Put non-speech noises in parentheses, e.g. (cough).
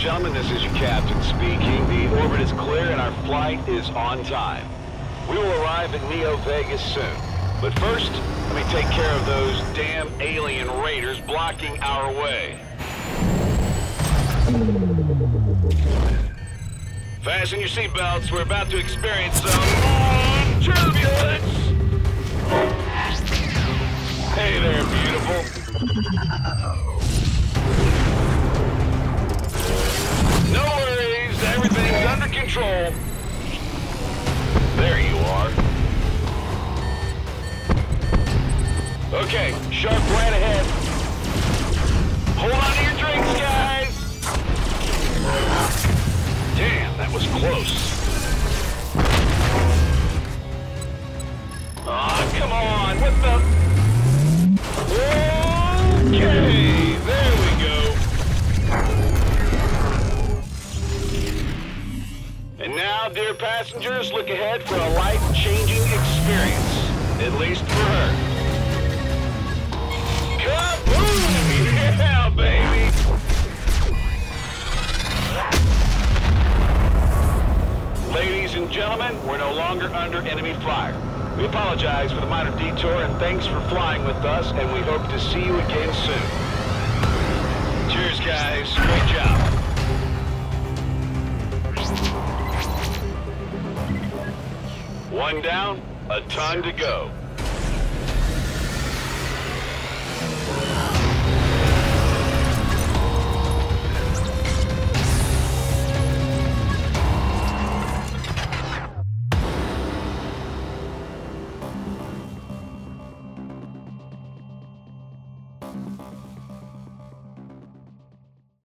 this is your captain speaking. The orbit is clear and our flight is on time. We will arrive at Neo Vegas soon. But first, let me take care of those damn alien raiders blocking our way. Fasten your seatbelts. We're about to experience some turbulence. Hey there, beautiful. Control. There you are. Okay, sharp right ahead. Hold on to your drinks, guys. Damn, that was close. Now, dear passengers, look ahead for a life-changing experience. At least for her. Kaboom! Yeah, (laughs) baby! Ladies and gentlemen, we're no longer under enemy fire. We apologize for the minor detour and thanks for flying with us, and we hope to see you again soon. Cheers, guys. One down, a ton to go. Thank